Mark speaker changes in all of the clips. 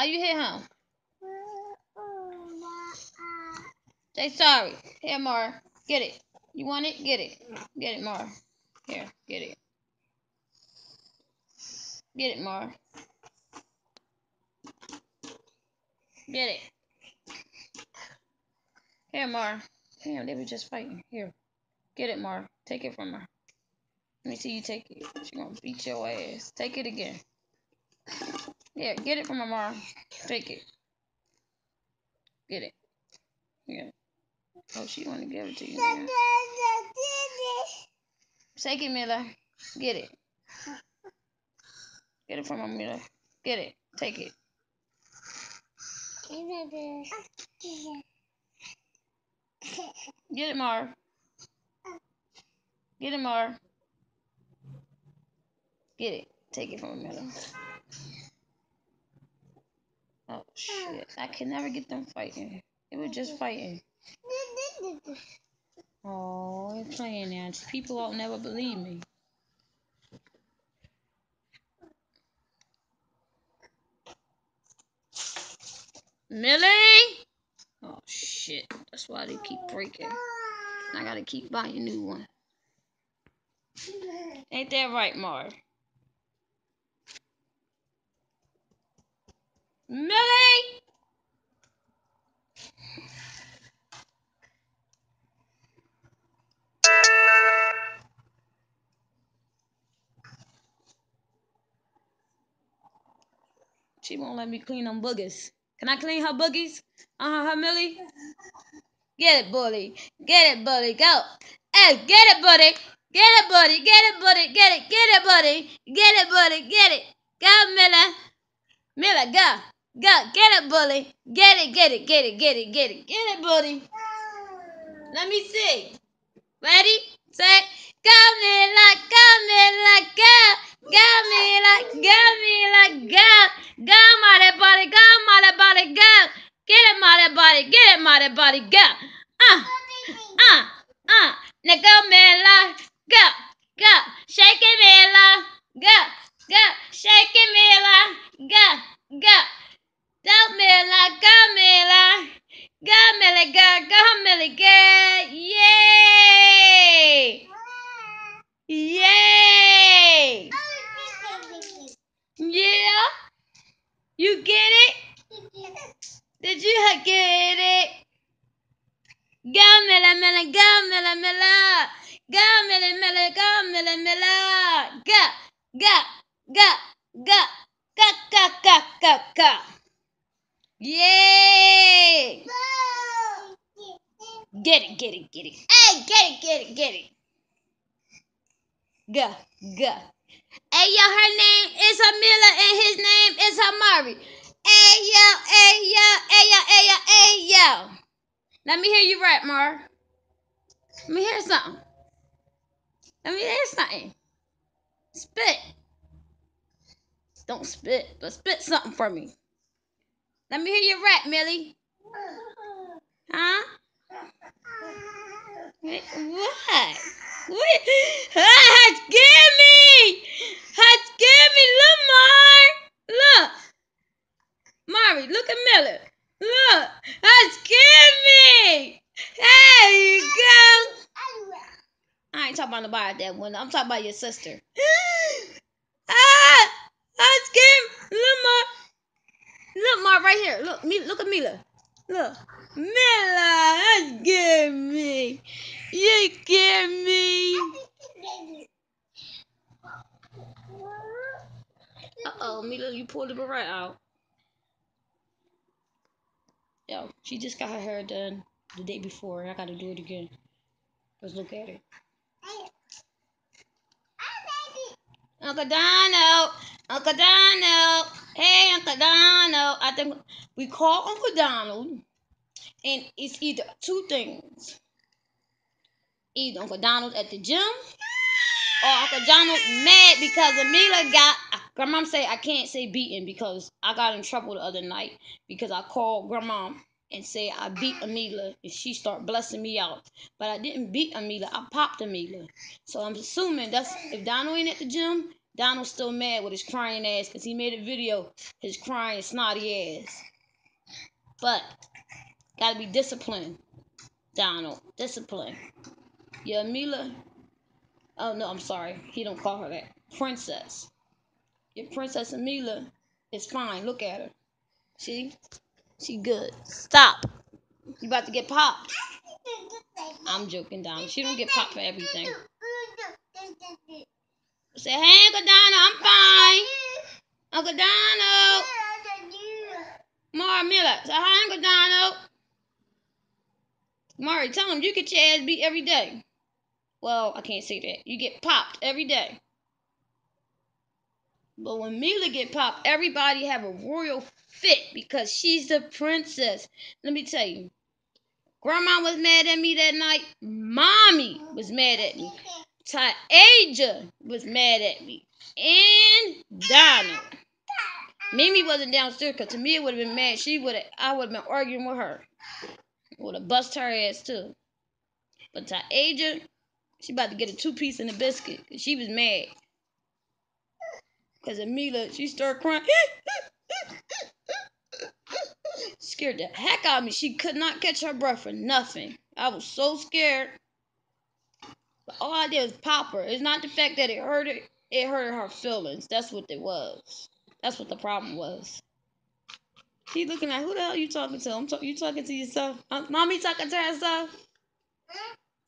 Speaker 1: Why you hit him? Say sorry. Here, Mar. Get it. You want it? Get it. Get it, Mar. Here, get it. Get it, Mar. Get it. Here, Mar. Damn, they were just fighting. Here. Get it, Mar. Take it from her. Let me see you take it. She gonna beat your ass. Take it again. Here, get it from her, Mar. Take it. Get it. Yeah. Oh, she want to give it to you. Now. Take it, Miller. Get it. Get it from her, Miller. Get it. Take it. Get it, Mar. Get it, Mar. Get it. Take it from Miller. Oh, shit. I can never get them fighting. They were just fighting. Oh, they're playing now. People won't never believe me. Millie! Oh, shit. That's why they keep breaking. I gotta keep buying a new one. Ain't that right, Mar? Millie! She won't let me clean them boogers. Can I clean her boogies? Uh-huh, Millie? Get it, bully. Get it, bully. Go. Hey, get it, buddy. Get it, buddy. Get it, buddy. Get it. Get it, buddy. Get it, buddy. Get it. Go, Miller. Miller, go. Go. Get it, bully. Get it, get it, get it, get it, get it. Get it, buddy. Let me see. Ready? Set. Go, Miller. Go, Miller. Go. Go, Miller. Go, Miller. Go. Go, mother body. Go, mother body. Go. Get it, mother body. Get it, mother body. Go. Uh. Uh. Now go, Miller. Go. Go. Shake it, Miller. Go. Go. Shake it, Miller. Go. Go. Go, Miller. Go, Miller. Go, Millie, go. Go, Millie. Yay. Yay. Yeah. You get it? Did you get it? Miller, Miller. Go, Miller, Miller, go, Miller, Miller. Go, go, go, go, go, go, go, go, go. Yay! Get it, get it, get it. Hey, get it, get it, get it. Go, go. Hey, yo, her name is Amila and his name is Hamari. Hey, yo, hey, yo, hey, yo, hey, yo, hey, yo. Let me hear you rap, Mar. Let me hear something. Let me hear something. Spit. Don't spit, but spit something for me. Let me hear you rap, Millie. Huh? What? What? Ah, scared me! Ah, scared me! Look, Mar! Look! Mari, look at Miller. Look! Ah, scared me! There you go! I ain't talking about nobody that window. I'm talking about your sister. ah! Scared me! Look, Mar! Look, Mar, right here. Look, me. Look at Mila. Look, Mila, that scared me. You scared me. Uh oh, Mila, you pulled the beret out. Yo, she just got her hair done the day before. I gotta do it again. Let's look at it. Uncle Donald, Uncle Donald, hey Uncle Donald. I think we call Uncle Donald, and it's either two things. Either Uncle Donald at the gym, or Uncle Donald mad because Amelia got. Grandma say I can't say beaten because I got in trouble the other night because I called Grandma and say I beat Amelia and she start blessing me out. But I didn't beat Amelia. I popped Amelia. So I'm assuming that's if Donald ain't at the gym, Donald's still mad with his crying ass because he made a video, his crying snotty ass. But, gotta be disciplined, Donald. Discipline. Yeah, Mila. Oh, no, I'm sorry. He don't call her that. Princess. Your Princess Amila is fine. Look at her. See? She good. Stop. You about to get popped. I'm joking, Donald. She don't get popped for everything. Say, hey, Uncle Donald, I'm fine. Uncle Donald. Mara Miller. Say, hi, Uncle Donald. Mari, tell him you get your ass beat every day. Well, I can't say that. You get popped every day. But when Mila get popped, everybody have a royal fit because she's the princess. Let me tell you. Grandma was mad at me that night. Mommy was mad at me. Taeja was mad at me. And Donald. Mimi wasn't downstairs because Tamia would have been mad. She would have I would have been arguing with her. Would have bust her ass too. But Taeja, she about to get a two piece and a biscuit. Cause she was mad. Cause Amila, she started crying. scared the heck out of me. She could not catch her breath for nothing. I was so scared. But all I did was pop her. It's not the fact that it hurt her. It hurt her feelings. That's what it was. That's what the problem was. She looking like, who the hell you talking to? I'm talking. You talking to yourself? Uh, mommy talking to herself?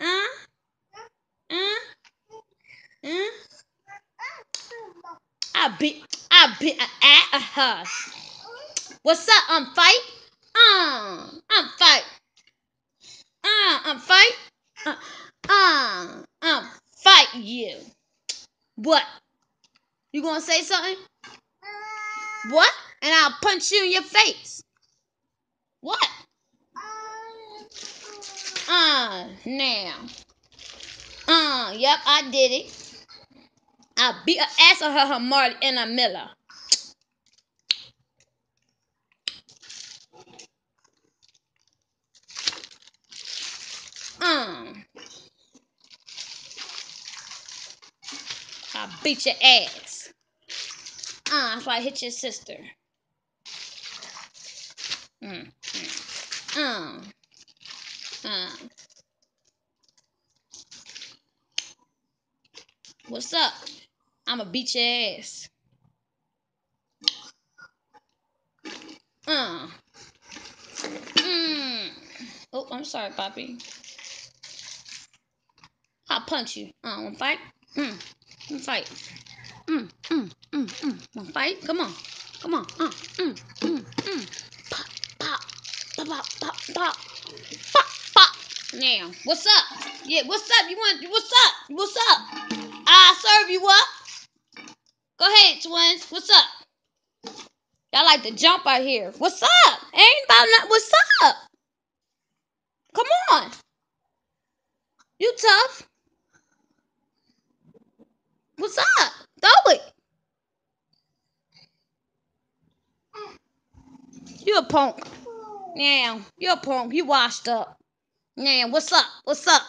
Speaker 1: Huh? Huh? Huh? I beat. I beat. I, her. What's up? I'm fight. Uh, I'm fight. Uh, I'm fight. Uh, uh, I'm fight you. What? You gonna say something? What? And I'll punch you in your face. What? Uh, now. Uh, yep, I did it. I beat her ass of her, her Marley and a Miller. Um, I beat your ass. Uh, if I hit your sister. Mm, mm, uh. What's up? I'ma beat your ass. Uh. Mm. Oh, I'm sorry, Poppy. I'll punch you. Uh, wanna fight? Mm. Wanna fight? Mm, mm, mm, mm. Wanna fight? Come on. Come on. Uh, mm, mm, mm. Pop, pop, pop, pop, pop. Now, what's up? Yeah, what's up? You want? What's up? What's up? I serve you up. Go ahead, twins. What's up? Y'all like to jump out here. What's up? Ain't about nothing. What's up? Come on. You tough. What's up? Throw it. You a punk. Now, you a punk. You washed up. Now, what's up? What's up?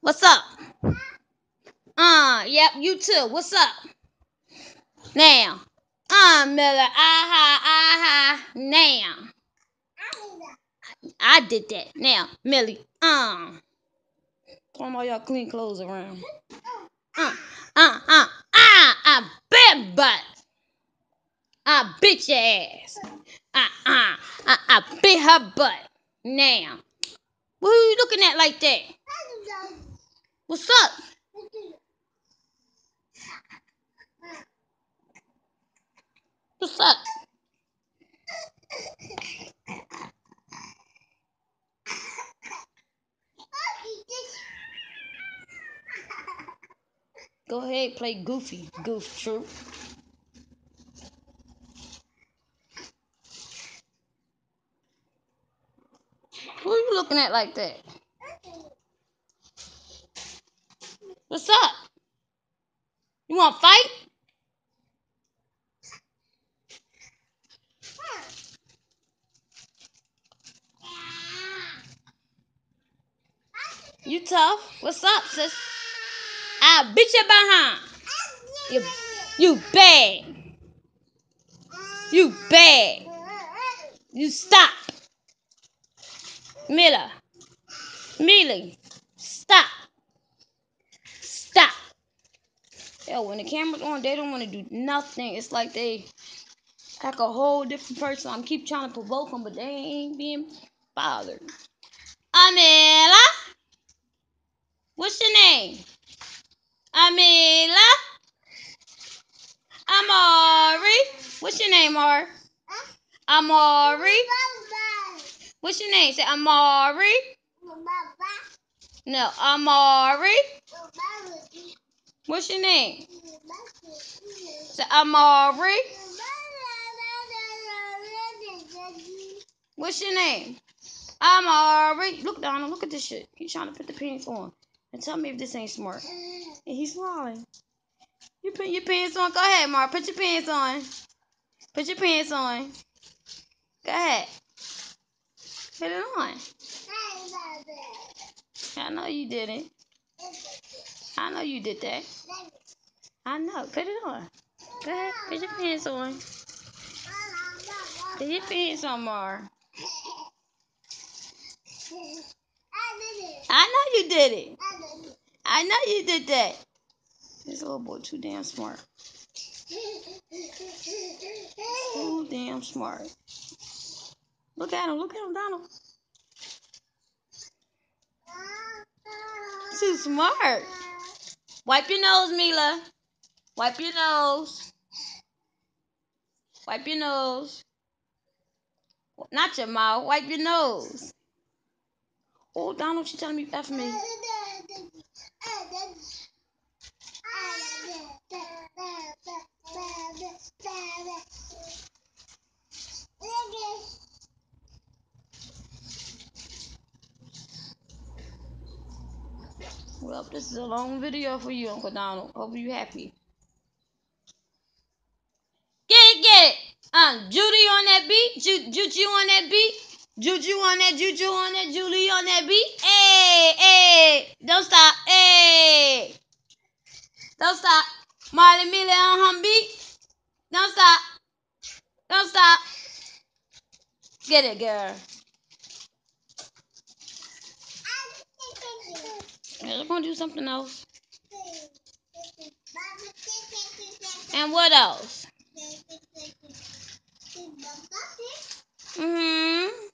Speaker 1: What's up? Uh, yep, you too. What's up? Now. Uh, Miller. Aha, aha. Now. I did that. Now, Millie. Uh. Throw all y'all clean clothes around. Uh, uh, uh, uh, uh, bam butt. I your ass. Uh, uh, uh, I beat her butt. Now. What are you looking at like that? What's up? What's up? Go ahead, play Goofy, Goof Troop. Who at like that? What's up? You want to fight? You tough? What's up, sis? I'll beat you behind. You You bad. You bad. You stop. Mila. Millie. Stop. Stop. Yo, when the camera's on, they don't want to do nothing. It's like they act a whole different person. I'm keep trying to provoke them, but they ain't being bothered. Amela. What's your name? Amela. Amari. What's your name, Mar? Amari. What's your name? Say Amari. No, Amari. What's your name? Say Amari. What's your name? Amari. Look, Donald, look at this shit. He's trying to put the pants on. And tell me if this ain't smart. And he's smiling. You put your pants on. Go ahead, Mark. Put your pants on. Put your pants on. Go ahead. Put it on. I know you didn't. I know you did that. I know. Put it on. Go ahead. Put your pants on. Put your pants on, Mar. I know you did it. I know you did that. This little boy too damn smart. Too damn smart. Look at him. Look at him, Donald. Too smart. Wipe your nose, Mila. Wipe your nose. Wipe your nose. Not your mouth. Wipe your nose. Oh, Donald, you telling me F me. Well, this is a long video for you, Uncle Donald. Hope you happy. Get it, get it. Um, Judy on that beat. Ju- Juju on that beat. Juju on that, Juju on that, Julie on that beat. Hey, hey, don't stop. Hey, don't stop. Marley Millie on her beat. Don't stop. Don't stop. Get it, girl. Yeah, we're gonna do something else. And what else? Mm-hmm.